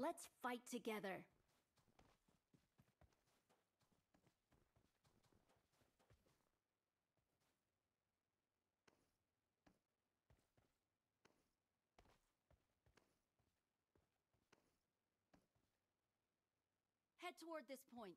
Let's fight together. Head toward this point.